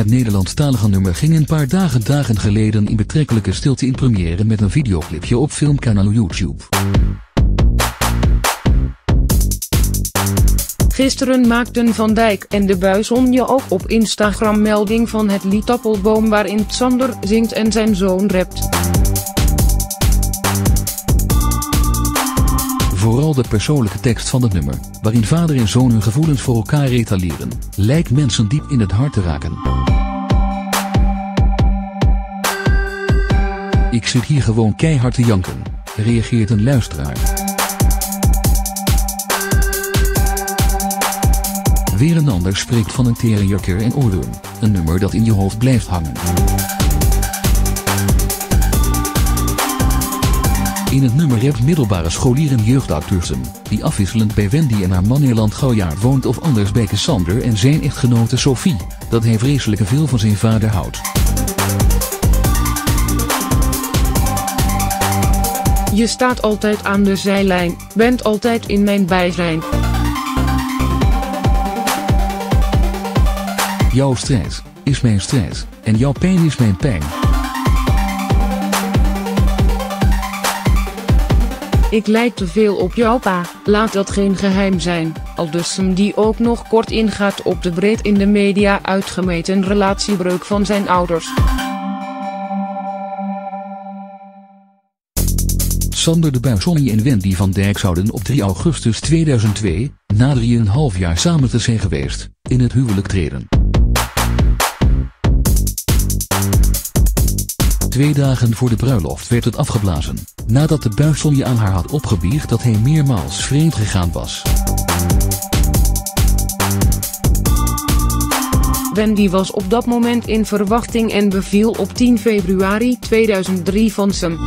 Het Nederlandstalige nummer ging een paar dagen dagen geleden in betrekkelijke stilte in première met een videoclipje op filmkanaal YouTube. Gisteren maakten Van Dijk en de Buisonje ook op Instagram melding van het lied Appelboom waarin Xander zingt en zijn zoon rapt. Vooral de persoonlijke tekst van het nummer, waarin vader en zoon hun gevoelens voor elkaar retaleren, lijkt mensen diep in het hart te raken. Ik zit hier gewoon keihard te janken, reageert een luisteraar. Weer een ander spreekt van een teringjakker en oorworm, een nummer dat in je hoofd blijft hangen. In het nummer rapt middelbare scholieren jeugdacteursen, die afwisselend bij Wendy en haar man Nederland woont of anders bij Cassandra en zijn echtgenote Sophie, dat hij vreselijk veel van zijn vader houdt. Je staat altijd aan de zijlijn, bent altijd in mijn bijzijn. Jouw stress is mijn stress en jouw pijn is mijn pijn. Ik lijk te veel op jouw pa, laat dat geen geheim zijn. Aldus hem die ook nog kort ingaat op de breed in de media uitgemeten relatiebreuk van zijn ouders. Sander de Buisonnie en Wendy van Dijk zouden op 3 augustus 2002, na 3,5 jaar samen te zijn geweest, in het huwelijk treden. Twee dagen voor de bruiloft werd het afgeblazen, nadat de Buisonje aan haar had opgebiecht dat hij meermaals vreemd gegaan was. Wendy was op dat moment in verwachting en beviel op 10 februari 2003 van zijn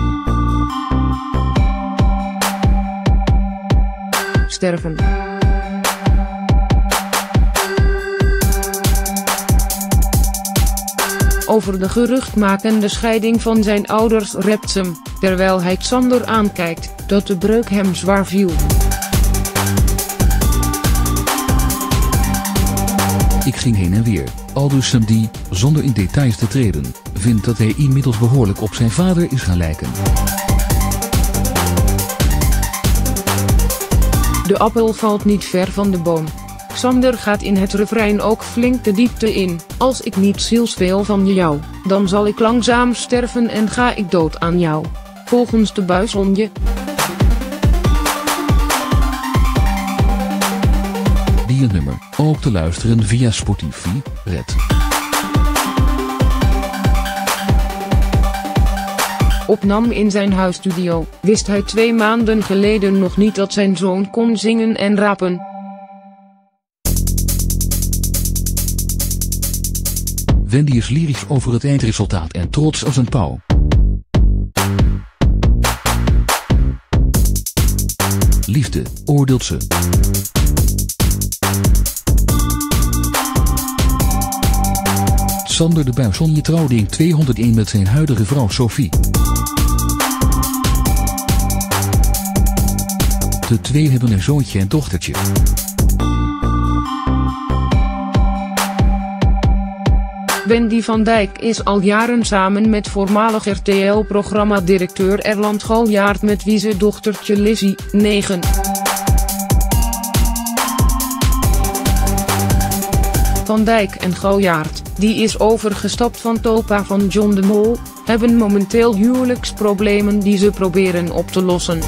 Over de geruchtmakende scheiding van zijn ouders rept hem, terwijl hij Xander aankijkt, dat de breuk hem zwaar viel. Ik ging heen en weer, aldus hem die, zonder in details te treden, vindt dat hij inmiddels behoorlijk op zijn vader is gaan lijken. De appel valt niet ver van de boom. Xander gaat in het refrein ook flink de diepte in. Als ik niet zielsveel van jou, dan zal ik langzaam sterven en ga ik dood aan jou. Volgens de buisonje. Die een nummer, ook te luisteren via Spotify, Red. Opnam in zijn huisstudio, wist hij twee maanden geleden nog niet dat zijn zoon kon zingen en rapen. Wendy is lyrisch over het eindresultaat en trots als een pauw. Liefde, oordeelt ze. Sander de Buisonje trouwde in 201 met zijn huidige vrouw Sophie. De twee hebben een zoontje en dochtertje. Wendy van Dijk is al jaren samen met voormalig RTL-programmadirecteur Erland Galjaard met wie ze dochtertje Lizzie, 9. Van Dijk en Galjaard, die is overgestapt van Topa van John de Mol, hebben momenteel huwelijksproblemen die ze proberen op te lossen.